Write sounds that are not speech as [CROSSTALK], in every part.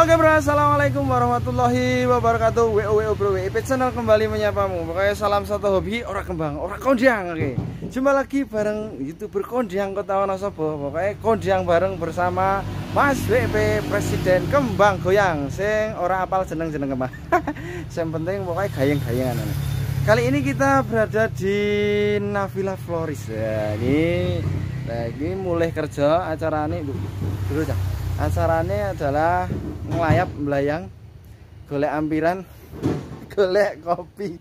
Oke bro, assalamualaikum warahmatullahi wabarakatuh. WO WO bro, WIP channel kembali menyapamu. Pokoknya salam satu hobi, orang kembang, orang kondiang. Oke, jumpa lagi bareng youtuber kondiang Kota Wonosobo. Pokoknya kondiang bareng bersama Mas WP Presiden Kembang Goyang. Sing orang apal jeneng jeneng kembang. Yang penting pokoknya gayeng-gayengan. Kali ini kita berada di Navila Floris. Ya, ini, nah, ini mulai kerja acara ini dulu ya. Acaranya adalah ngelayap melayang golek ampiran [LAUGHS] golek kopi.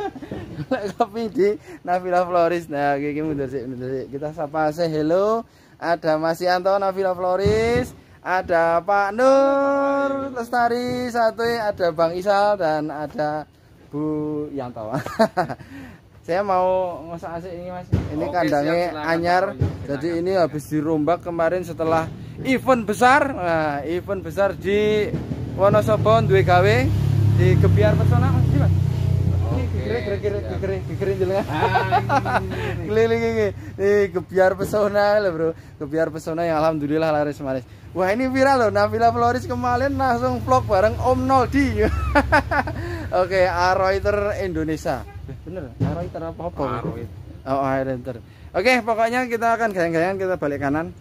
[LAUGHS] Golek kopi di Navila Floris. Nah gini mundur sih mundur sih kita sapa say hello ada Mas Yanto Navila Floris. Ada Pak Nur Lestari satu ada Bang Isal dan ada Bu Yanto [LAUGHS] saya mau ngosak asik ini mas. Ini Oke, kandangnya siap, anyar. Jadi ini habis dirombak kemarin setelah event besar. Nah, event besar di Wonosobo duwe gawe di Gebiar Pesona mas. Mas? Keliling ini. Gebiar Pesona loh bro. Gebiar Pesona yang alhamdulillah laris manis wah ini viral loh Navila Floris kemarin langsung vlog bareng Om Noldi. [LAUGHS] Oke Aroiter Indonesia bener Aroiter apa apa oh Aroiter oke pokoknya kita akan gayang-gayang kita balik kanan.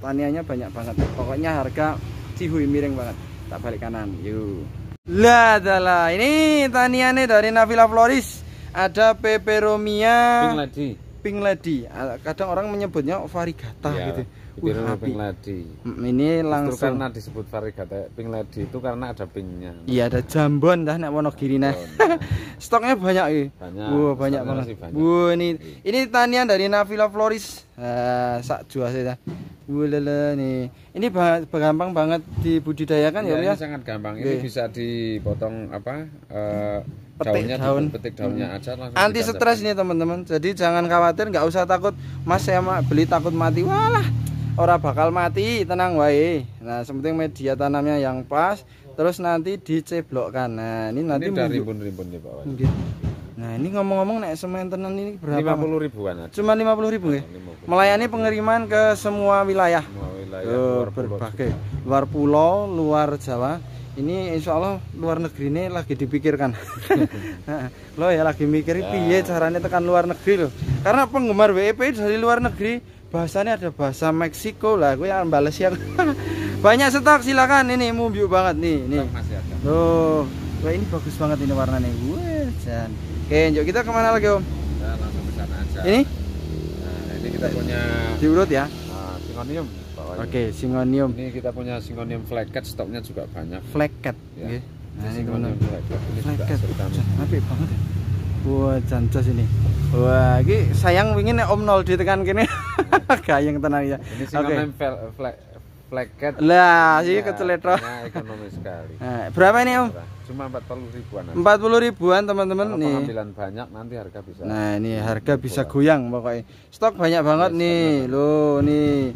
Taniannya banyak banget. Pokoknya harga cihui miring banget. Tak balik kanan yuk. Lah adalah ini taniannya dari Navila Floris. Ada peperomia pink lady. Pink lady. Kadang orang menyebutnya varigata ya. gitu Pink lady. Ini langsung Justru karena disebut varigata pink lady itu karena ada pinknya. Iya ada jambon dah nek Wonogiri nah. [LAUGHS] Stoknya banyak ini. Banyak. Wah, banyak banget. Wah, ini ini tanian dari Navila Floris. Nah, sak jual saya dah. Wulala nih. Ini gampang banget dibudidayakan ya, ya. Ini sangat gampang. Ini bisa dipotong apa? Uh, petik daunnya daun petik daunnya hmm. aja langsung anti stres ini teman-teman jadi jangan khawatir nggak usah takut mas saya beli takut mati walah ora bakal mati tenang wae nah sepenting media tanamnya yang pas terus nanti diceblokkan nah ini nanti ini dari rimbun-rimbun ya Pak Nah ini ngomong-ngomong nek semen tenan ini berapa? 50 ribuan aja. Cuma 50 ribu ya? Melayani pengiriman ke semua wilayah. Semua wilayah. Ke luar berbagai pulau. luar pulau, luar Jawa. Ini insya Allah luar negeri ini lagi dipikirkan. [LAUGHS] [LAUGHS] lo ya lagi mikir ya. piye caranya tekan luar negeri loh. Karena penggemar WEP dari luar negeri bahasanya ada bahasa Meksiko lah gue yang balas yang [LAUGHS] banyak stok silakan ini mumbiu banget nih nih tuh wah ini bagus banget ini warnanya gue jan oke yuk kita ke mana lagi om nah, langsung ke sana aja ini nah, ini kita punya diurut ya nah, singonium oke okay, singonium ini kita punya singonium flacket stoknya juga banyak flacket ya. okay. nah, ini singonium flacket ini flacket apik banget ya Wah, jancas ini. Wah, ini sayang ingin Om Nol ditekan kini. [LAUGHS] Gayeng tenang ya. Ini sih okay. flag flaket. Lah, sih ya, keceletro. Ya, ekonomi sekali. Nah, [LAUGHS] berapa ini Om? Cuma 40 ribuan. Empat puluh ribuan teman-teman nih. Pengambilan banyak nanti harga bisa. Nah, ini harga bisa goyang pokoknya. Stok banyak banget yes, nih. Loh, nih.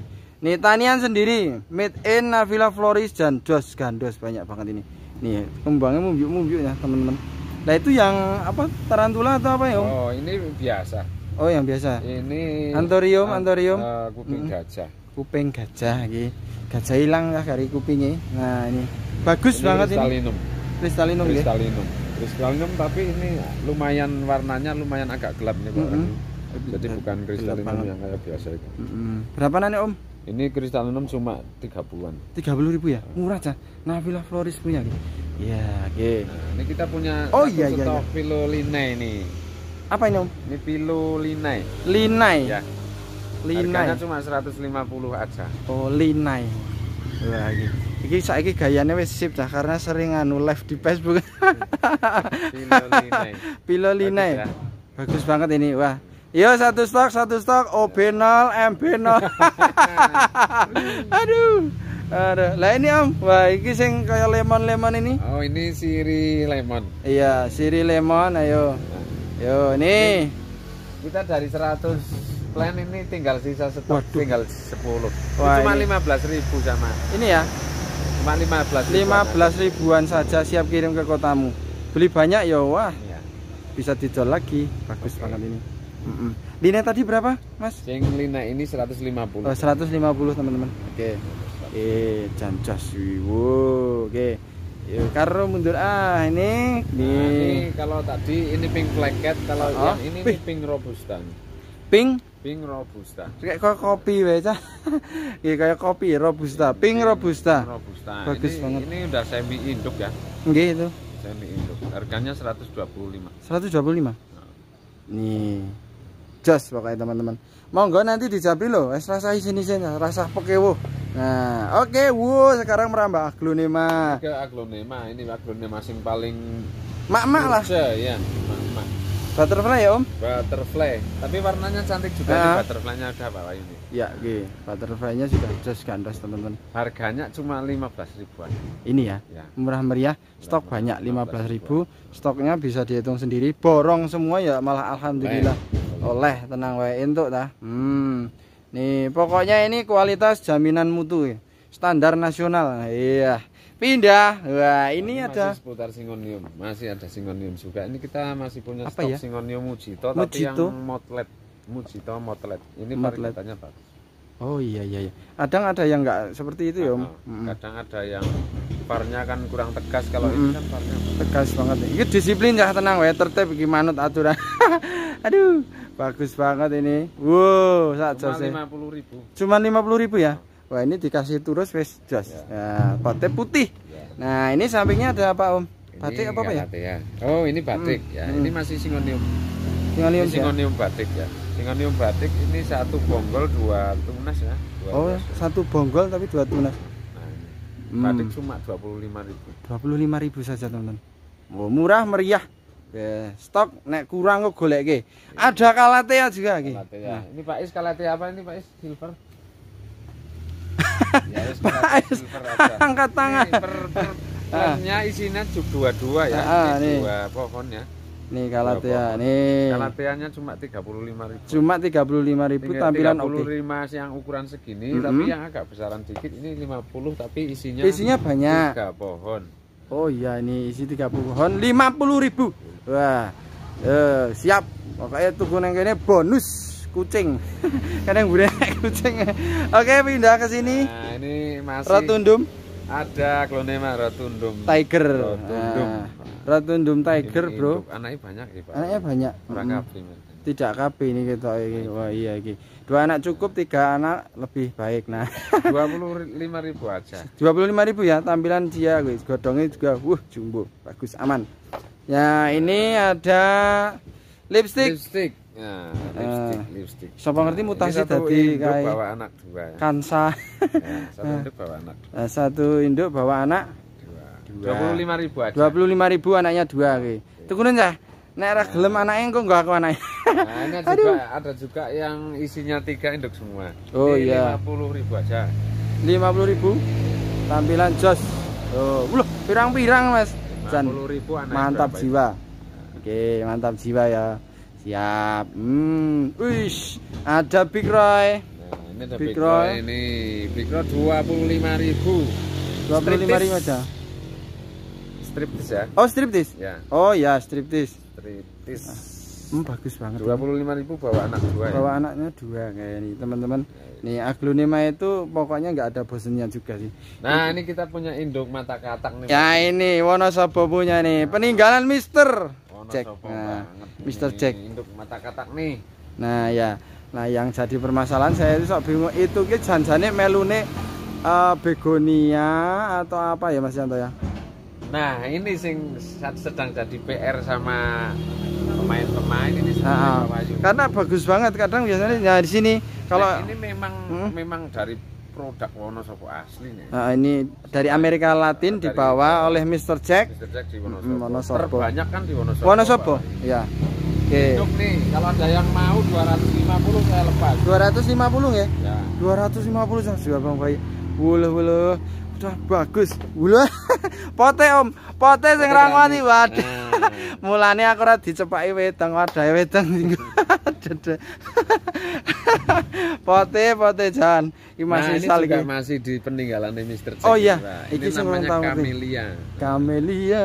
Nih tanian sendiri, made in Navila Floris dan Dos Gandos banyak banget ini. Nih, kembangnya mumbiuk-mumbiuk ya, teman-teman. Nah itu yang apa tarantula atau apa ya om? Oh ini biasa. Oh yang biasa. Ini antorium, an antorium. Uh, kuping gajah. Kuping gajah, gitu. Gajah hilang lah dari kupingnya. Nah ini bagus ini banget kristalinum. ini. Kristalinum. Kristalinum. Kristalinum tapi ini lumayan warnanya lumayan agak gelap nih pak. Mm -hmm. Jadi bukan kristalinum yang kayak biasa itu. Mm -hmm. Berapa nanya om? Ini kristalinum cuma 30-an. 30 ribu ya? Murah aja. Nah Villa Floris punya gitu. Iya, oke. Okay. Nah, ini kita punya oh, iya, iya, iya. nih. Apa ini, Om? Ini pilolinai. Linai. Ya. Linai. Harganya cuma 150 aja. Oh, linai. Wah, iki. Iki saiki gayane wis sip dah karena sering anu live di Facebook. [LAUGHS] pilolinai. Bagus, ya? Bagus banget ini. Wah. Yo satu stok, satu stok, OB0, MB0. [LAUGHS] Aduh. Ada. Lah ini Om, wah ini sing kayak lemon-lemon ini. Oh, ini siri lemon. Iya, siri lemon ayo. Yo, ini. Kita dari 100 plan ini tinggal sisa stok Waduh. tinggal 10 Wah, cuma lima belas ribu sama ini ya cuma 15 lima 15 ribuan saja siap kirim ke kotamu beli banyak ya wah ya. bisa dijual lagi bagus banget ini mm -mm. Lina tadi berapa mas? yang lina ini seratus lima puluh. Oh, seratus lima puluh teman-teman oke okay. eh jancas Wow. oke okay. Karo mundur ah ini nah, ini kalau tadi ini pink flaket kalau oh. yang ini, ini pink robustan. pink Pink robusta. kayak kopi wae cah. [LAUGHS] Iya kayak kopi robusta, pink robusta. Robusta. Bagus ini, banget. Ini udah semi induk ya. Nggih itu. Semi induk. Harganya 125. 125. Nih. Jos pokoknya teman-teman. Monggo nanti dijabri loh, es rasa sini sini, rasa pekewo. Nah, oke, wow, sekarang merambah aglonema. Ke aglonema, ini aglonema sing paling Mak-mak lah, ya, mak-mak. Butterfly ya om? Butterfly. Tapi warnanya cantik juga Ah. nih butterfly-nya ada bawah ini. Ya, oke, butterfly-nya sudah jos gandos teman-teman. Harganya cuma 15 ribuan. Ini ya, Ya. murah meriah, stok banyak 15.000 stoknya bisa dihitung sendiri. Borong semua ya malah alhamdulillah. Oleh tenang wae entuk tah. Hmm. Nih, pokoknya ini kualitas jaminan mutu ya. Standar nasional. Iya. Pindah. Wah, ini Masih ada seputar singonium, masih ada singonium juga. Ini kita masih punya Apa stok ya? singonium mujito, tapi yang Mujito? motlet. Mujito motlet. Ini varietasnya bagus. Oh iya iya iya. Kadang ada yang enggak seperti itu ya, Om. Kadang ada yang varnya kan kurang tegas kalau Mm-mm. ini kan varnya Tegas banget. Ini disiplin ya tenang wae tertib iki manut aturan. [LAUGHS] Aduh, bagus banget ini. Wow, sak cuma jose. 50 ribu. Cuman 50.000 ya. Wah, ini dikasih turus wis jos. Ya, pote putih. Ya. Nah, ini sampingnya ada apa, Om? Ini Batik apa apa ya? Galatea. Oh, ini batik ya. Hmm. Ini masih singonium. Tingalium Ini ya. singonium batik ya. Singonium batik ini satu bonggol dua tunas ya. Dua Oh, tunas. satu bonggol tapi dua tunas. Nah, ini. Hmm. Batik cuma 25 ribu. 25.000 saja, teman-teman. Oh, murah meriah. Ya, stok nek kurang kok goleke. Ada kalatea juga iki. Kalatea. Nah, Ini Pak Is kalatea apa ini Pak Is? Silver. Ya, Pak Is, aja. [LAUGHS] angkat tangan. Ini per, per plannya isinya juk dua-dua ya. Ah, ini nih. dua pohon ya. Nih kalatea pohon. nih. Kalateanya cuma 35 ribu. Cuma 35.000 tampilan oke. 35 yang ukuran segini, Mm-mm. tapi yang agak besaran dikit ini 50 tapi isinya Isinya banyak. tiga pohon. Oh iya ini isi 30 pohon 50.000. Wah. Eh, siap. Pokoknya tuku nang kene bonus kucing. kan yang bude kucing. Oke, pindah ke sini. Nah, ini masih Rotundum ada Clonema rotundum. Tiger. Rotundum. Nah, Rotundum Tiger, Ini Bro. Anaknya banyak ya, Pak. Anaknya banyak. Orang Mm. Mas. Tidak KB ini kita iki. Wah, iya iki. Dua anak cukup, tiga anak lebih baik. Nah, [LAUGHS] 25 ribu aja. 25.000 ya tampilan dia guys. Godongnya juga wuh jumbo. Bagus, aman. Ya, ini ada lipstick Lipstick. Nah, lipstick, lipstick. Siapa ngerti mutasi dadi kayak- bawa anak dua ya. Kansa. Ya, satu induk bawa anak Nah, satu induk bawa anak dua. Dua. 25 ribu aja. 25.000 anaknya dua ki. Tukunin ya. Nek ra gelem anake engko enggak aku anake. Nah, ini ada juga ada juga yang isinya tiga induk semua. Oh, Ini iya. 50 ribu aja. 50.000 tampilan jos. Oh, loh, pirang-pirang Mas. Jan. 50 ribu anak Mantap jiwa. Oke, mantap jiwa ya. Siap. Hmm, wish. Ada Big Roy. Nah, ini ada Big Big Roy. Roy ini. Big Roy 25 ribu. 25.000 aja. Striptis ya. Oh, striptis. Ya, Oh ya, striptis. striptis. Hmm, bagus banget. ini. 25 ribu bawa anak dua ya. bawa anaknya dua kayak ini teman-teman nih aglonema itu pokoknya nggak ada bosennya juga sih Nah, ini kita punya induk mata katak nih. ya ini Wonosobo punya nih peninggalan Mister Jack nah. Mr. Jack. Induk mata katak nih. nah ya nah yang jadi permasalahan saya itu sok bingung itu ki janjane melune eh, begonia atau apa ya Mas Yanto ya Nah, ini sing sedang jadi PR sama pemain-pemain ini Ah, ah. Wahyu. karena bagus banget kadang biasanya ya di sini kalau Nah, ini memang Hmm? memang dari produk Wonosobo asli nih. nah, ini dari Amerika Latin Dari- dibawa oleh Mr. Jack Mr. Jack di Wonosobo. Mm, Wonosobo. Terbanyak kan di Wonosobo. Wonosobo Pak. ya oke Induk nih, kalau ada yang mau 250 saya lepas. 250 ya Ya. 250 saja bang bayi wuluh wuluh udah bagus wuluh [LAUGHS] pote om pote sing rangwani waduh [LAUGHS] Nah. mulane aku ora dicepaki wedang wadahe wedang Dede. [LAUGHS] pote pote jan iki Nah, masih ini sal iki masih di peninggalan Mr. Jack. Oh, iya. Pak. Iki Ini sing namanya kamelia Camellia.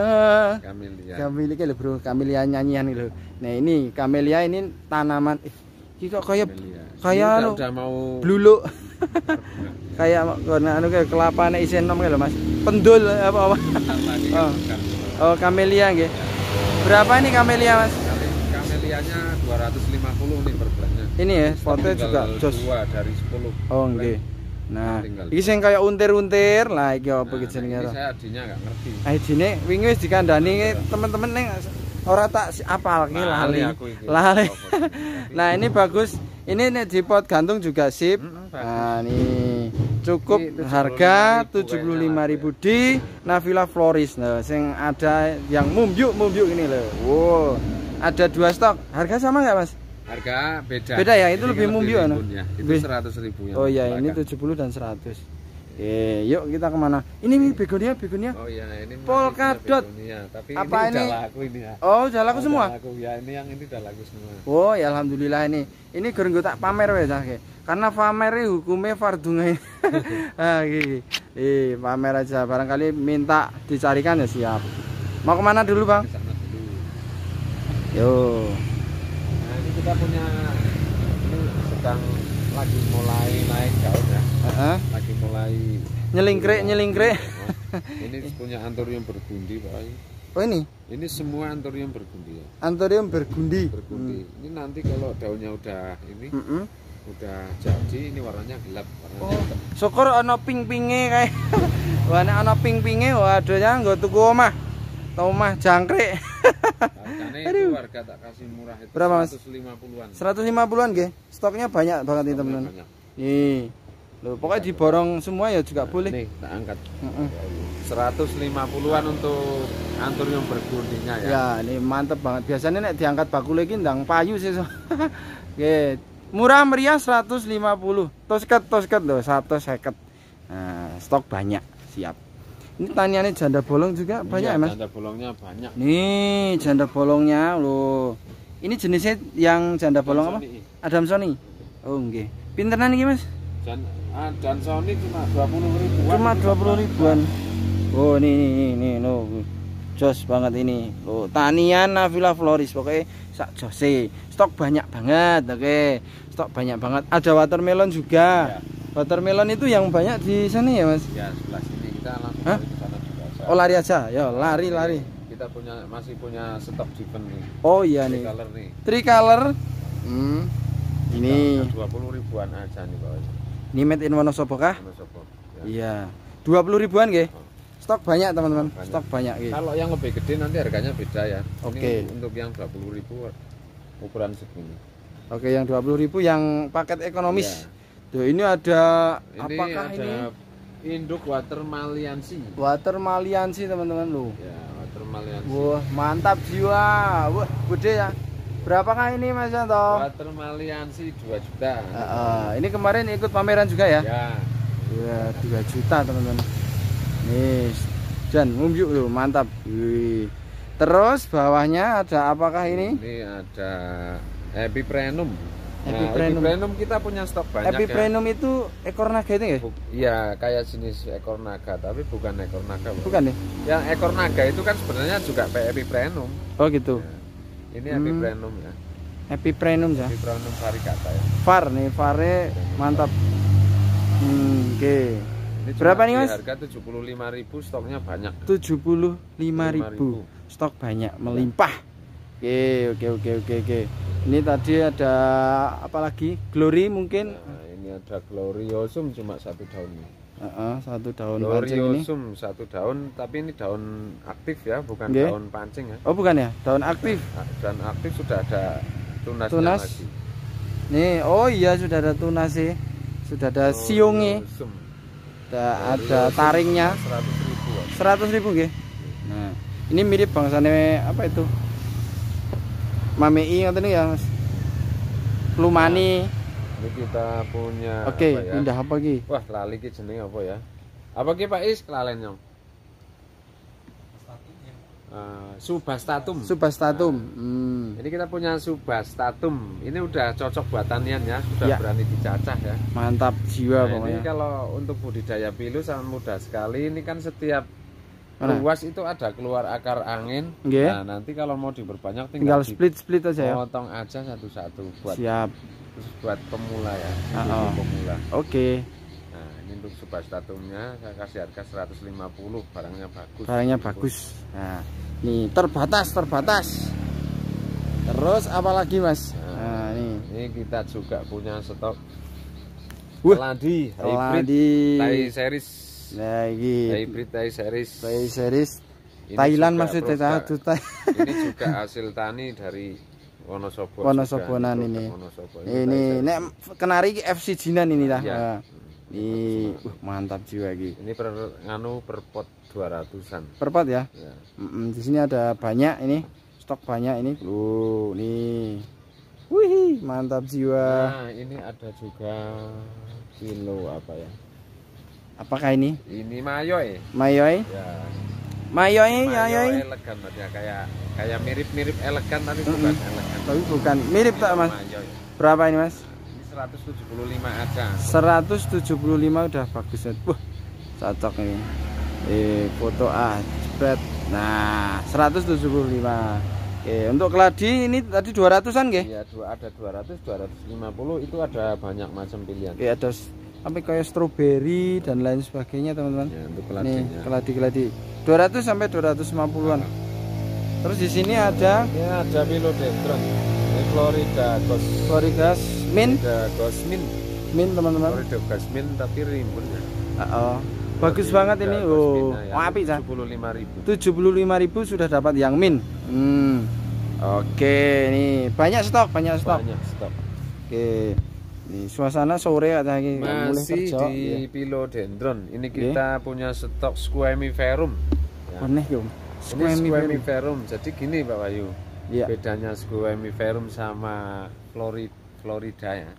kamelia iki lho bro kamelia nyanyian lho nah ini kamelia ini tanaman eh, iki kok kayak Camellia. kayak Ini anu, udah, mau bluluk [LAUGHS] kayak kono anu kayak kelapane isi enom kayak lho Mas. Pendul apa apa. Oh. Oh, kamelia nggih. Berapa ini kamelia Mas? Kamelianya 250 nih per bulannya. Ini ya, Tinggal juga jos. dua dari 10. Oh, nggih. Nah, Tinggal. iki sing kayak untir-untir lah iki apa Nah, jenenge ini ora. saya adinya nggak ngerti. Ah jine wingi wis dikandani teman-teman ning ora tak apal ki lali. Lali. [LAUGHS] Nah, ini bagus. Ini nih di pot gantung juga sip. Nah, nih cukup Ini 75.000 harga kayaknya 75.000 di Navila Floris. Nah, sing ada yang mumbyuk-mumbyuk ini loh. Wow. Ada dua stok. Harga sama nggak, Mas? Harga beda. Beda ya, itu Ini lebih ya. Itu Lebih. 100 ribu yang Oh iya, ini belakang. 70 dan 100. Eh, yuk kita ke mana? Ini begonia, begonia. Oh iya, ini masih Polka punya dot. begonia, tapi Apa ini, ini? udah laku ini ya. Oh, udah laku Oh, semua. udah laku. Ya, ini yang ini udah laku semua. Oh, ya alhamdulillah ini. Ini goreng tak pamer wes Ki. Karena pamer hukumnya fardungai. [LAUGHS] ah, gini. Eh, pamer aja. Barangkali minta dicarikan ya siap. Mau ke mana dulu bang? Ke sana dulu. Yo. Nah, ini kita punya ini sedang lagi mulai Lagi mulai Nyelingkrik, nyelingkrik. ini punya antorium bergundi, Pak. Oh ini Ini semua antorium bergundi ya. antorium bergundi. Bergundi. Ini nanti kalau daunnya udah ini Heeh. udah jadi, ini warnanya gelap, warnanya Oh, hitam. syukur ana ping-pinge kae. [LAUGHS] Wah, nek ana ping-pinge waduh ya nggo tuku omah. Tau omah jangkrik. [LAUGHS] Itu harga tak kasih murah itu Berapa, Mas? 150-an. 150-an nggih. Stoknya banyak banget nih teman-teman. Nih. Loh, pokoknya diborong semua ya juga boleh. Nih, tak angkat. Heeh. 150-an untuk antorium bergundinya ya. Ya, ini mantep banget. Biasanya nek diangkat bakule iki ndang payu sih. so. [LAUGHS] Oke. Murah meriah 150. Tosket tosket loh 150. Nah, stok banyak. Siap. Ini taniannya janda bolong juga banyak Iya, ya, Mas? Janda bolongnya banyak. Nih, janda bolongnya loh. Ini jenisnya yang janda bolong apa? Sony. Adam Sony. Oh, nggih. Pinteran iki, Mas? Ah, dan Sony cuma 20 ribuan. Cuma 20 ribuan. Oh, ini ini ini, loh. Jos banget ini. Loh, tanian Navila Floris pokoknya sak jose. Stok banyak banget, oke. Stok banyak banget. Ada watermelon juga. Ya. Watermelon itu yang banyak di sini ya, Mas? Ya, sebelah sini kita langsung Hah? lari ke sana juga. Oh, lari aja. Ya, lari lari. Kita punya masih punya stok jipen nih. Oh iya Three nih. color nih. Tricolor. Hmm. Ini Dua puluh ribuan aja nih Pak. Ini made in Wonosobo kah? Wonosobo. Ya. Iya. 20 ribuan nggih. Stok banyak, teman-teman. Stok banyak nggih. Kalau yang lebih gede nanti harganya beda ya. Oke. Ini untuk yang 20 ribu ukuran segini. Oke, yang 20.000 yang paket ekonomis. Iya. Tuh, ini ada Ini apakah ada ini? induk water maliansi. Water maliansi, teman-teman lu. Ya, water maliansi. Wah, mantap jiwa. Wah, gede ya. Berapakah ini Mas Yanto? Water maliansi 2 juta. Heeh, ini kemarin ikut pameran juga ya? Ya. Iya, 2 juta, teman-teman. Nih, Jan, ngumbyuk lu, mantap. Wih. Terus bawahnya ada apakah ini? Ini ada epiprenum. Nah, Epiprenum. epiprenum kita punya stok banyak Epiprenum itu ekor naga itu ya? ya. Iya, kayak jenis ekor naga, tapi bukan ekor naga. Bukan ya? Yang ekor naga itu kan sebenarnya juga epiprenum. Oh gitu. Ya. Ini Hmm. epiprenum ya. Epiprenum ya. Epiprenum varicata ya. Far nih, farnya mantap. Hmm, Oke. Ini cuma Berapa nih, Mas? Harga 75.000 stoknya banyak. 75.000. Stok banyak melimpah. Oke, oke, oke, oke, oke. Ini tadi ada apa lagi? Glory mungkin. Nah, ini ada gloriosum cuma satu daun. Heeh, satu daun pancing ini. Satu daun, tapi ini daun aktif ya, bukan Nggih. daun pancing ya. Oh, bukan ya? Daun aktif. Nah, Dan aktif sudah ada tunasnya Tunas. lagi. Nih, oh iya sudah ada tunas sih. Sudah ada siungnya, Gloriosum. ada, ada taringnya. 100 ribu. 100 ribu nggih. Nah, ini mirip bangsane apa itu? Mamei ngoten ya, Mas. Lumani. Ini kita punya Oke, apa ya? pindah apa iki? Wah, lali ki jenenge apa ya? Apa ki Pak Is kelalen nyong? Uh, subastatum. Subastatum. Hmm. Ini kita punya subastatum. Ini udah cocok buat tanian ya, sudah Ya. berani dicacah ya. Mantap jiwa Nah, pokoknya. ini kalau untuk budidaya pilu sangat mudah sekali. Ini kan setiap Mana? luas itu ada keluar akar angin. Nggih. Nah, nanti kalau mau diperbanyak Tinggal tinggal, split-split aja ya. dipotong aja satu-satu buat Siap. Bagus buat pemula ya ibu oh. pemula Oke, nah ini untuk substratumnya saya kasih harga 150 barangnya bagus barangnya bagus. Nah, nih terbatas, terbatas. Terus apa lagi, Mas? Nah, nih. ini kita juga punya stok Wah, Ladi hybrid. Thai series Lagi. hybrid Thai series Thai series Ini Thailand maksudnya Thai. ini juga hasil tani dari Wonosobo Wonosobonan ini. Wonosobo. Ini series. nek kenari FC Jinan ini lah. Iya. Nah, Ini uh, mantap jiwa iki. ini per nganu per pot 200-an Perpat ya. ya. Mm-mm, di sini ada banyak ini. Stok banyak ini. Loh, nih. Wih, mantap jiwa. Nah, ini ada juga kilo apa ya? Apakah ini? Ini mayoy. Mayoy? Ya. Mayo yayoy. elegan berarti ya kayak kayak mirip-mirip elegan tapi bukan elegan. Tapi bukan mirip tak, Mas? Berapa ini, Mas? Ini 175 aja. 175 udah bagus banget. Wah, cocok ini. Eh, foto ah, jebret. Nah, 175. Oke, untuk keladi ini tadi 200-an nggih? Iya, dua ada 200, 250 itu ada banyak macam pilihan. Oke, ada s- apa kayak stroberi dan lain sebagainya, teman-teman. Ya, untuk Nih, keladi-keladi. 200 sampai 250-an. Terus di sini ada Ini ada philodendron. Ini Florida Gos Floridas min, Florida Gosmin. min teman-teman. Florida Gosmin tapi rimbun ya. Oh, bagus banget ini. Oh, ya. apik Cak. 75.000. 75.000 sudah dapat yang min. Hmm. Oke, nih banyak stok, banyak stok. Banyak stok. Oke. Nih suasana sore kata iki mulai Masih kerja. di Iya. philodendron. Ini kita punya stok squamiferum. Ya. Aneh yo. Ini squamiferum. Jadi gini Pak Wayu. Iya. Bedanya squamiferum sama Florida Florida ya.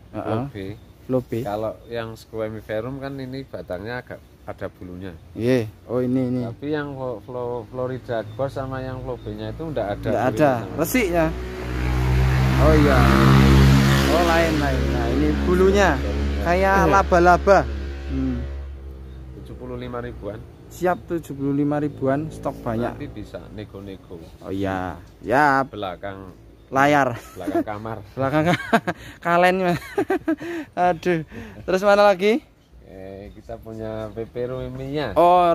B. Lobe. Kalau yang squamiferum kan ini batangnya agak ada bulunya. Iya. Oh ini ini. Tapi yang Flo- Flo- Florida Ghost sama yang Flobenya itu enggak ada. Enggak ada sama. resiknya. Oh iya. Oh lain lain. Nah, ini bulunya kayak laba-laba. Hmm. 75 ribuan. Siap 75 ribuan, stok banyak. Nanti bisa nego-nego. Oh iya. Ya, Belakang layar. belakang kamar. [LAUGHS] Belakang kalen. [LAUGHS] Aduh. Terus mana lagi? Eh, kita punya peperomia. Oh,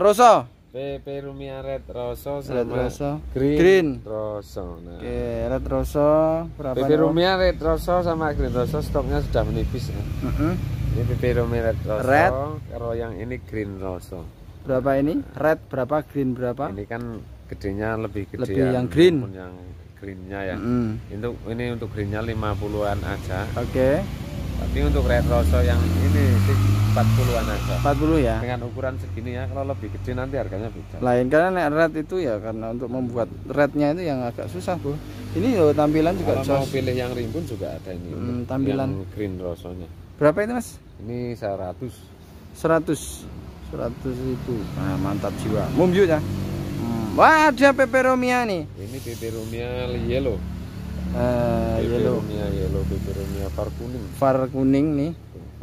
Rosso. Peperomia red rosso Red sama Rosso. green, Green. rosso. Nah, Oke, Red Rosso berapa? Om? peperomia red rosso sama green rosso stoknya sudah menipis ya. Mm-mm. Ini peperomia red rosso. Red. Kalau yang ini green rosso. Berapa ini? Red berapa? Green berapa? Ini kan gedenya lebih gede Lebih yang green. yang greennya ya. Mm. Untuk ini untuk greennya 50-an aja. Oke, Tapi untuk red rosso yang ini sih 40-an aja. 40 ya. Dengan ukuran segini ya, kalau lebih gede nanti harganya beda. Lain karena red itu ya karena untuk membuat rednya itu yang agak susah, Bu. Ini loh tampilan juga Kalau mau pilih yang rimbun juga ada ini. Hmm, tampilan. Yang green rossonya. Berapa itu, Mas? Ini 100. 100. 100 ribu. Nah, mantap jiwa. Mumyu ya. Hmm. Wah, ada peperomia nih. Ini peperomia yellow. Eh, yellow. Yellow, peperomia var kuning. Var kuning nih.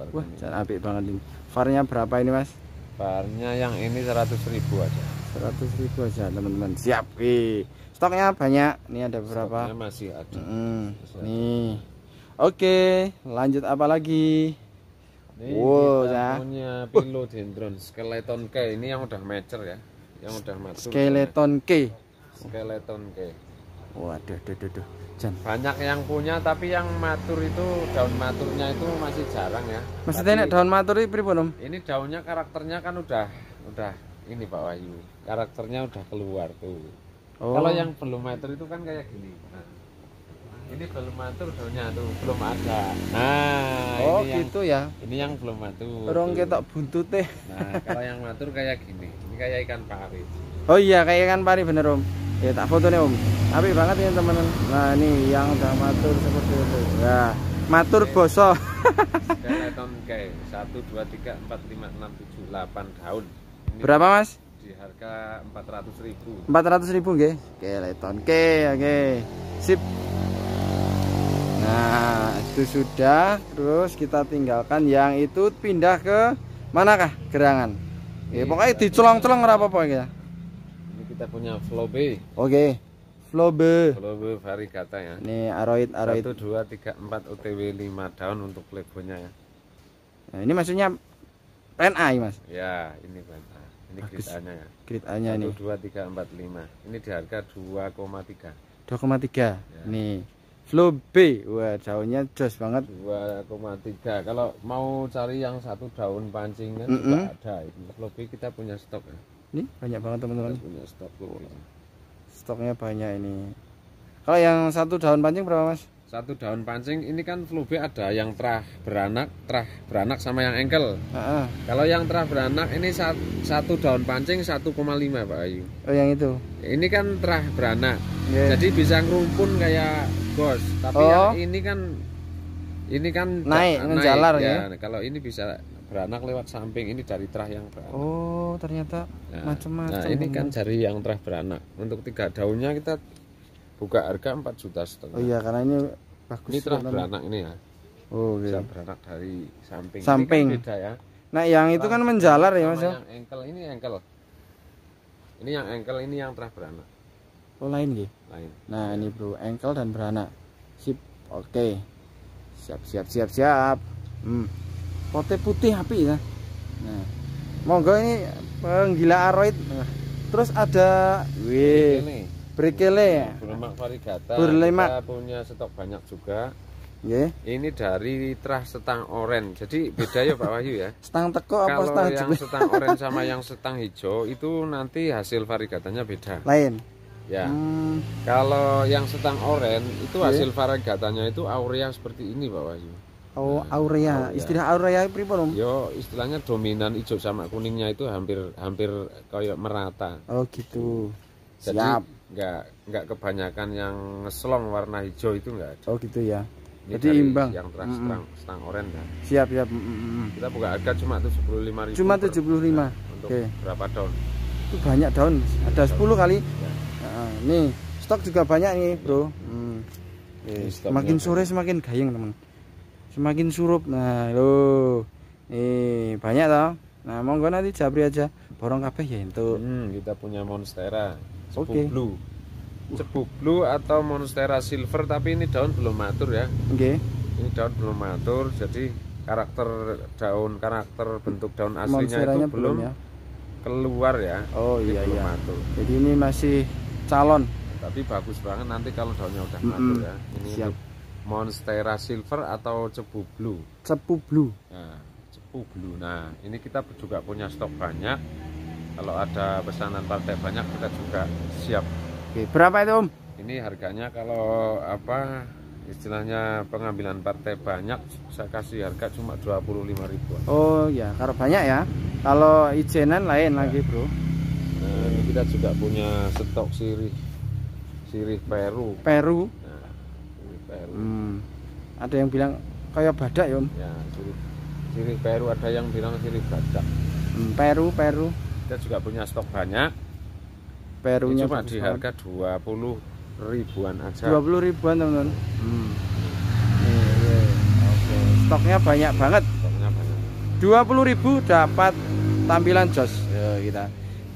Var Wah, kuning. apik banget ini. Varnya berapa ini, Mas? Varnya yang ini 100 ribu aja. 100 ribu aja, teman-teman. Siap. Wih. Stoknya banyak. Ini ada berapa? Stoknya masih ada. Hmm, nih. Oke, lanjut apa lagi? Ini Wow, kita ya. punya philodendron skeleton K. Ini yang udah mature ya. Yang udah mature. Skeleton K. Skeleton K. Waduh, duh, duh, duh. Jan. Banyak yang punya tapi yang matur itu daun maturnya itu masih jarang ya. Maksudnya Tapi daun matur iki pripun, Om? Ini daunnya karakternya kan udah udah ini Pak Wahyu. Karakternya udah keluar tuh. Oh. Kalau yang belum matur itu kan kayak gini. Nah, ini belum matur daunnya tuh belum ada. Nah, Oh, ini yang gitu ya. ini yang belum matur. Tuh. ketok buntute. Nah, kalau yang matur kayak gini. Ini kayak ikan pari. Oh iya, kayak kan pari bener, Om. Ya tak foto nih, Om. Apik banget ini, teman-teman. Nah, ini yang udah matur seperti itu. Ya, matur boso. Skeleton kayak 1 2 3 4 5 6 7 8 daun. Ini Berapa, Mas? di harga 400.000 ribu 400 ribu nggih. Oke, leton. Oke, oke. Sip. Nah, itu sudah. Terus kita tinggalkan yang itu pindah ke manakah? Gerangan. Oke, Iya. pokoknya dicolong-colong ora apa-apa ya. Kita punya flow B Oke. Flobe. Flobe variegata ya. Ini aroid aroid. 1 2 3 4 OTW 5 daun untuk lebonya ya. Nah, ini maksudnya pen A, Mas. Ya, ini pen A. Ini Bagus. grade A-nya ya. Grade A-nya 1 ini 2 3 4 5. Ini di harga 2,3. 2,3. Nih. Flobe. Wah, daunnya jos banget. 2,3 kalau mau cari yang satu daun pancingan Mm-mm. juga ada itu Flobe kita punya stok ya Ini banyak banget teman-teman. punya stok Stoknya banyak ini. Kalau yang satu daun pancing berapa, Mas? satu daun pancing ini kan Flobe ada yang terah beranak terah beranak sama yang engkel Heeh. kalau yang terah beranak ini sat- satu daun pancing 1,5 Pak Ayu Oh, yang itu. ini kan terah beranak Iya. jadi bisa ngerumpun kayak bos tapi Oh. yang ini kan ini kan Naik, ja- menjalar ya? kalau ini bisa beranak lewat samping ini dari terah yang beranak Oh, ternyata Nah, macam-macam. Nah, ini kan jari yang terah beranak. Untuk tiga daunnya kita buka harga 4 juta setengah. Oh iya, karena ini bagus. ini terah beranak ini ya. Oh, Bisa iya. beranak dari samping. Samping. Ini kan beda ya. Nah, yang itu kan menjalar ya, Mas. ya? Yang engkel ini engkel. Ini yang engkel ini yang terah beranak. Oh, lain nggih. Lain. Nah, ini Bro, engkel dan beranak. Sip. Oke. Siap, siap, siap, siap. Hmm. Pote putih api ya. Nah. Monggo ini penggila aroid. Nah, Terus ada wih, berkele ya. berlemak varigata. Berlemak. Kita punya stok banyak juga. Nggih. Ini dari terah setang oren. Jadi beda ya Pak Wahyu ya. Setang teko apa Kalau setang yang setang oren sama [LAUGHS] yang setang hijau itu nanti hasil varigatanya beda. Lain. Ya. Hmm. Kalau yang setang oren itu hasil variegatanya itu aurea seperti ini Pak Wahyu. Oh, aurea. Aurea. Istilah aurea pripun, Om? Yo istilahnya dominan hijau sama kuningnya itu hampir hampir kayak merata. Oh, gitu. Jadi Siap. nggak nggak kebanyakan yang ngeslong warna hijau itu nggak ada. Oh, gitu ya. Ini Jadi imbang. Yang terang Mm-mm. setang, setang oren ya. Siap, siap. Mm, mm, mm. Kita buka harga cuma 75.000 Cuma per- 75. untuk Oke. berapa daun? Itu banyak daun. Ada 10 kali. Ya. Nah, nih, stok juga banyak nih, Bro. Hmm. Ini banyak. sore semakin gayeng, teman. Semakin surup. Nah, lo. Nih, banyak toh. Nah, monggo nanti jabri aja. Borong kabeh ya itu. Hmm, kita punya monstera, cepu Oke. blue. Cepu blue atau monstera silver tapi ini daun belum matur ya. Oke. Ini daun belum matur jadi karakter daun karakter bentuk daun aslinya itu belum ya. keluar ya. Oh iya belum iya. matur. Jadi ini masih calon. Tapi bagus banget nanti kalau daunnya udah Mm-mm. matur ya. Ini Siap. Monstera silver atau cepu blue. Cepu blue. Nah, cepu blue. Nah, ini kita juga punya stok banyak. Kalau ada pesanan partai banyak kita juga siap. Oke, berapa itu, Om? Ini harganya kalau apa istilahnya pengambilan partai banyak saya kasih harga cuma 25 ribuan. Oh ya, kalau banyak ya. Kalau ijenan lain lagi, Bro. Nah, ini kita juga punya stok sirih sirih Peru. Peru. Peru. Hmm. Ada yang bilang kayak badak ya, Om. Ya, sirih sirih Peru ada yang bilang sirih badak. Hmm, Peru, Peru. Kita juga punya stok banyak. Perunya Ini cuma di harga 20 ribuan aja. 20 ribuan, teman-teman. Hmm. Nih, nih. Oke, stoknya banyak banget. Stoknya banyak. 20 ribu dapat tampilan jos. Ya, kita.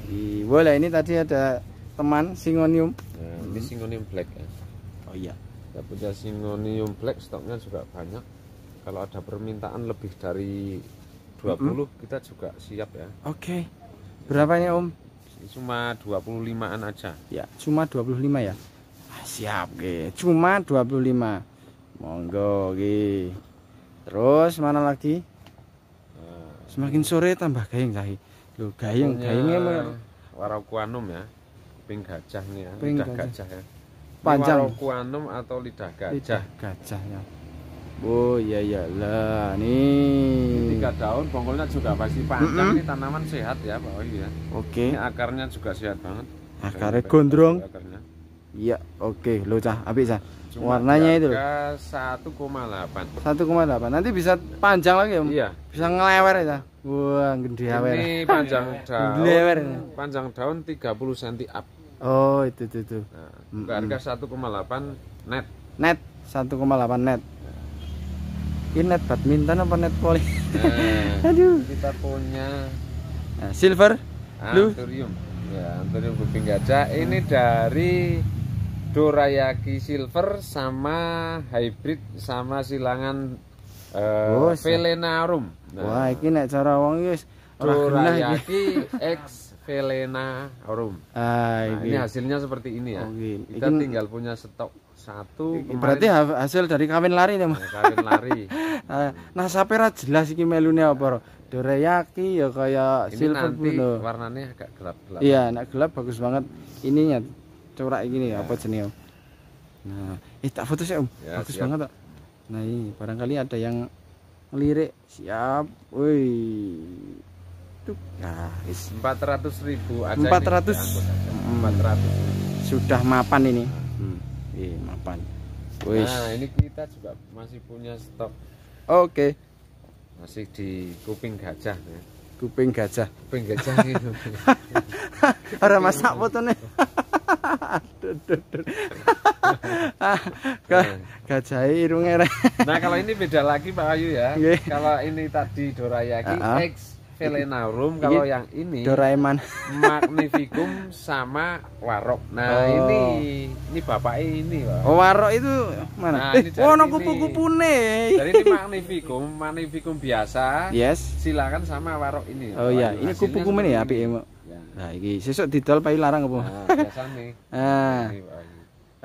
Di boleh ini tadi ada teman singonium. Nah, ini Syngonium Black ya. Oh iya. Kita punya Syngonium Black stoknya juga banyak. Kalau ada permintaan lebih dari 20 kita juga siap ya. Oke. Berapa ini, Om? Cuma 25-an aja. Ya, cuma 25 ya. Ah, siap, Ge. Cuma 25. Monggo, Ge. Terus mana lagi? Nah, Semakin sore tambah gayeng sahi. Loh, gayeng, gayengnya mer- Warauquanum ya. Pink gajah nih ya. Lidah gajah. gajah, ya. Panjang. Warauquanum atau lidah lidah gajah. gajahnya. Oh iya iya lah Ini nih. Tiga daun, bonggolnya juga masih panjang. Mm-mm. Ini tanaman sehat ya Pak Wahyu ya. Oke. Ini akarnya juga sehat banget. Akarnya gondrong. Akarnya. Iya, oke. Lo cah, apik cah. Cuma Warnanya itu loh. harga 1,8. 1,8. Nanti bisa panjang lagi, Om. Iya. Bisa ngelewer ya. Wah, gede awer. Ini panjang daun. Ngelewer. Panjang daun 30 cm up. Oh, itu itu itu. Nah, Mm-mm. ke harga 1,8 net. Net 1,8 net. Ini net badminton apa net volley? Nah, [LAUGHS] Aduh. kita punya Nah, silver, blue. anthurium. Ya, anthurium kuping gajah ini dari dorayaki silver sama hybrid sama silangan uh, Oh, Velenarum. Wah, nek cara wong wis dorayaki [LAUGHS] X Velenarum. Ah, Nah, ini hasilnya seperti ini ya. Oh, iki. Kita Iki- tinggal punya stok satu. kemarin Berarti ha- hasil dari kawin lari nih, Mas. kawin lari. [LAUGHS] Ah, Nah, sampai ra jelas iki melune apa. Dorayaki ya kaya Ini silver nanti warnanya agak gelap-gelap. Iya, nek gelap bagus banget ininya. Corak ini apa jenenge? Om? Nah, eh tak foto sih, Om. Ya, bagus siap. banget, Om. Nah, ini barangkali ada yang ngelirik. Siap. Woi. Tuh. Nah, wis 400 ribu aja 400. ini, 400 sudah mapan ini. Hmm. Eh, mapan. Wis. Nah ini kita juga masih punya stok Oke. masih di kuping gajah ya. Kuping gajah. Kuping gajah itu. Ora masak ga- Gajah irunge re. nah kalau ini beda lagi Pak Ayu ya. Kalau ini tadi dorayaki Ah, ah. X Velenarum, kalau yang ini Doraemon. [LAUGHS] Magnificum sama warok. Nah Oh. ini ini bapaknya ini Pak. Oh, warok itu mana? Nah, eh, ini oh, ono ini. kupu-kupune. Jadi ini Magnificum, Magnificum biasa. Yes. Silakan sama warok ini. Oh Pak iya, ini Hasilnya kupu-kupu ini ya, apike, ini. Mbak. Ya. Nah, iki sesuk didol payu larang apa? Nah, biasa nih. [LAUGHS] Ah, Ini, Pak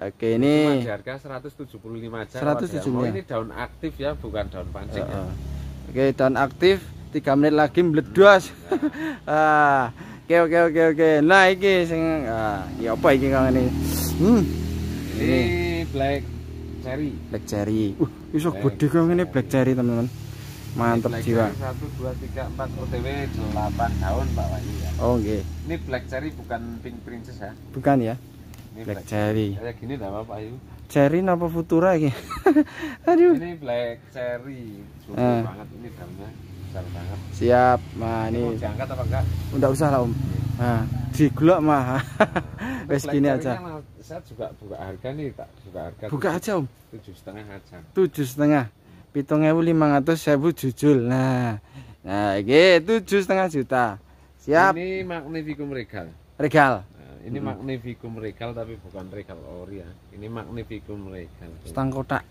oke ini. di harga 175 aja. 175. Oh, ini daun aktif ya, bukan daun pancing ya. Heeh. Oke, dan aktif 3 menit lagi meledos. [LAUGHS] ah, oke oke oke oke. Nah, iki sing ah, ya apa iki kang ini? Hmm, Ini black cherry. black cherry. Uh, iso Black gede kang ini black cherry, teman-teman. Mantap Black jiwa. 1 2 3 4 OTW 8 daun Pak Wahyu ya. Oh, nggih. Ini black cherry bukan pink princess ya. Bukan ya? Ini Black cherry. Kayak gini enggak apa-apa Ayu. Cherry napa Futura iki? [LAUGHS] Aduh. Ini black cherry. Subur Ah. banget ini daunnya. Siap. Nah, Ini ini diangkat apa enggak? enggak usah lah, Om. Nah, digulok mah. [LAUGHS] Wes gini aja. Saya juga buka harga nih, tak buka harga. Buka aja, Om. tujuh setengah aja. tujuh setengah pitung ewu lima ratus sewu jujul nah nah ini tujuh setengah juta siap Ini Magnificum regal. regal Nah, ini Magnificum regal tapi bukan regal ori ya. Ini Magnificum regal. setang kotak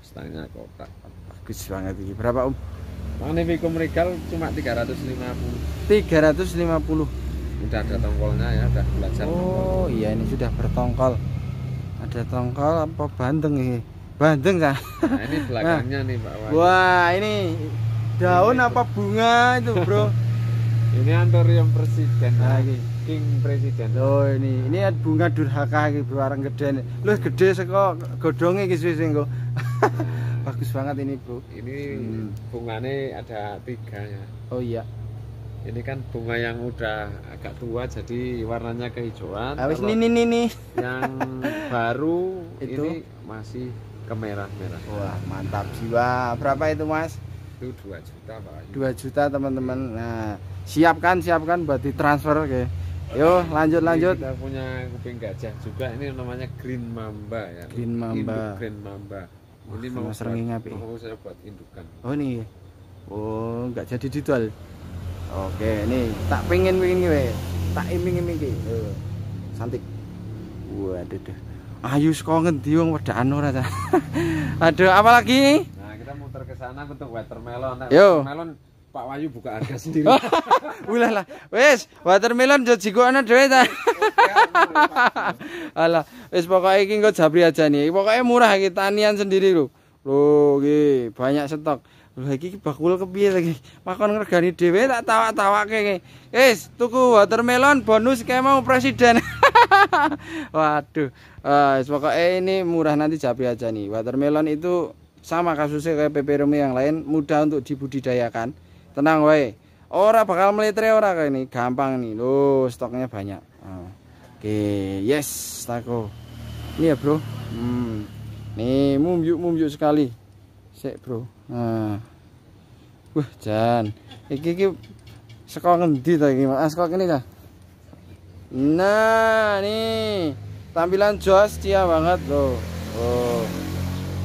Setengah kotak. bagus banget ini berapa om Magnificum regal cuma 350. 350 Udah ada tongkolnya ya, udah belajar. oh iya ini sudah bertongkol ada tongkol apa bandeng ini bandeng kah Nah, ini [LAUGHS] belakangnya nih Pak Wahyu. wah ini daun apa bunga itu bro [LAUGHS] Ini antorium presiden. Nah, Nah, ini. King presiden. Oh ini ini bunga durhaka iki barang gede. Lu gede saka godhonge iki wis [LAUGHS] engko. Bagus banget ini, Bro. Ini Hmm. bunganya ada tiga ya. Oh iya. Ini kan bunga yang udah agak tua jadi warnanya kehijauan. Ah wis Kalau ini ini nih. yang baru [LAUGHS] Itu? ini masih kemerah-merah. Wah, mantap jiwa. Berapa itu, Mas? Itu 2 juta Pak. 2 juta, teman-teman. Nah, siapkan, siapkan buat ditransfer oke. Yo, lanjut Ini lanjut. Kita punya kuping gajah juga ini namanya Green Mamba ya. Green Mamba. Induk Green Mamba. Ini mau buat- apik. mau saya buat indukan. Oh ini. Oh, enggak jadi dijual. Oke, nih tak pengen pengen gue. Tak iming-iming iki. Oh, Santik. Waduh. duh. Ayu saka ngendi wong wedaan ora ta? [LAUGHS] Aduh, apa lagi? Nah, kita muter ke sana untuk watermelon. Nah, Yo. watermelon Pak Wahyu buka harga sendiri. [LAUGHS] Ulah lah. Wes, watermelon jo dhewe ta. [LAUGHS] Alah, wis pokoke iki engko jabri aja nih. Pokoke murah iki tanian sendiri lho. Lho, iki banyak stok. Lho iki bakul kepiye lagi? Makon ngergani dhewe tak tawak-tawake iki. Wis, tuku watermelon bonus kayak mau presiden. [LAUGHS] Waduh. Ah, wis pokoke ini murah nanti jabri aja nih. Watermelon itu sama kasusnya kayak peperoni yang lain, mudah untuk dibudidayakan. Tenang wae. Ora bakal meletre ora kayak ini, gampang nih. Loh, stoknya banyak. Ah. Oke, yes, tako. Ini ya, Bro. Hmm. Nih, mumyuk mumyuk sekali. Sik, Bro. Nah. Wah, jan. Iki iki saka ngendi ta iki? Ah, saka kene ta. Nah, nih. Tampilan jos cia banget loh. Oh.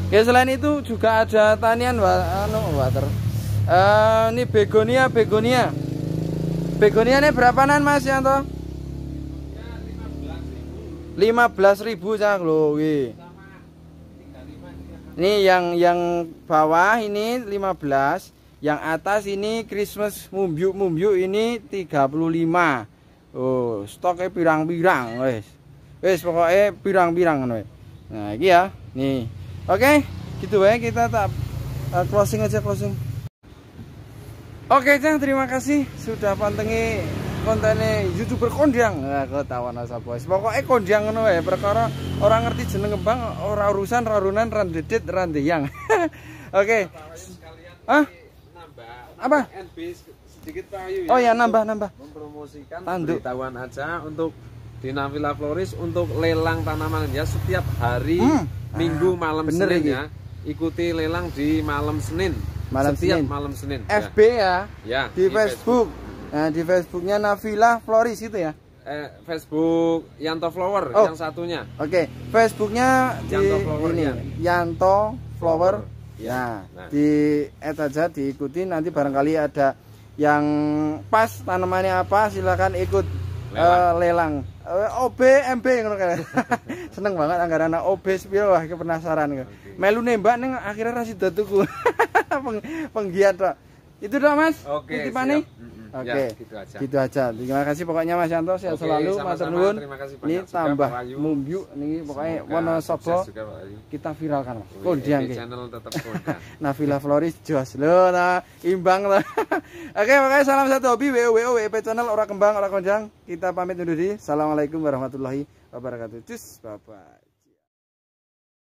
Oke, selain itu juga ada tanian anu water. Eh, ini begonia, begonia. Begonia ini berapaan Mas Yanto? 15.000 cak lho wih. Ini yang yang bawah ini 15, yang atas ini Christmas mumbyuk-mumbyuk ini 35. Oh, stoknya pirang-pirang wis. Wis pokoknya pirang-pirang ngono. Nah, iki ya. Nih. Oke, gitu ya kita tak uh, closing aja closing. Oke, Cang, terima kasih. Sudah pantengi kontennya youtuber kondang nah, ketahuan asa bos pokoknya kondang ngono ya perkara orang ngerti jeneng kembang orang urusan rarunan ran dedet ran deyang [LAUGHS] oke. Ah apa? Sedikit Pak Ayu ya, oh ya nambah nambah. Mempromosikan tanduk tahuan aja untuk di Navila Floris untuk lelang tanaman ya setiap hari hmm. minggu ah, malam Bener Senin ya. Ikuti lelang di malam Senin malam setiap Senin. malam Senin FB ya, ya di, di Facebook. Facebook Nah, di Facebooknya Navila Floris itu ya? Eh, Facebook Yanto Flower oh. yang satunya. Oke, okay. Facebooknya di Yanto Flower, ini ya. Yanto Flower. Ya, nah. di add aja diikuti nanti barangkali ada yang pas tanamannya apa silakan ikut lelang. Uh, lelang. Uh, OB MB ngono kan. [LAUGHS] Seneng banget anggaran OB sepiro wah penasaran okay. Melu nembak ning akhirnya ra sida tuku. [LAUGHS] Penggiat Itu dah Mas. Oke. Okay, Titipane. Oke. Okay. Ya, gitu aja. Gitu aja. Terima kasih pokoknya Mas Yanto sehat okay, selalu matur nuwun. Ini tambah mumbu niki pokoknya Wonosobo kita viralkan Mas. Kondang nggih. Channel tetap [LAUGHS] kondang. Navila Floris jos lho nah imbang lah. [LAUGHS] Oke, pokoknya salam satu hobi WO WO WP channel ora kembang ora konjang. Kita pamit undur diri. Assalamualaikum warahmatullahi wabarakatuh. Cus, bye bye.